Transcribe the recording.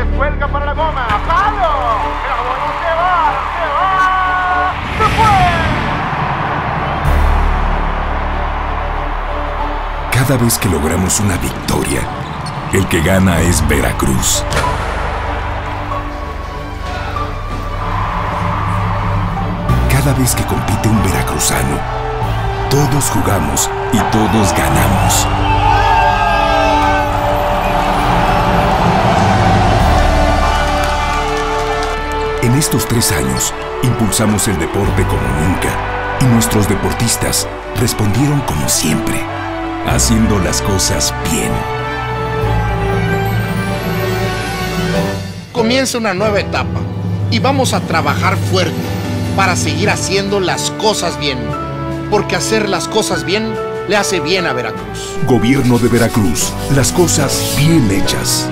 Descuelga para la goma. ¡Palo! ¡Mira cómo no se va! ¡No se va! ¡Se fue! Cada vez que logramos una victoria, el que gana es Veracruz. Cada vez que compite un veracruzano, todos jugamos y todos ganamos. En estos tres años, impulsamos el deporte como nunca y nuestros deportistas respondieron como siempre, haciendo las cosas bien. Comienza una nueva etapa y vamos a trabajar fuerte para seguir haciendo las cosas bien, porque hacer las cosas bien le hace bien a Veracruz. Gobierno de Veracruz, las cosas bien hechas.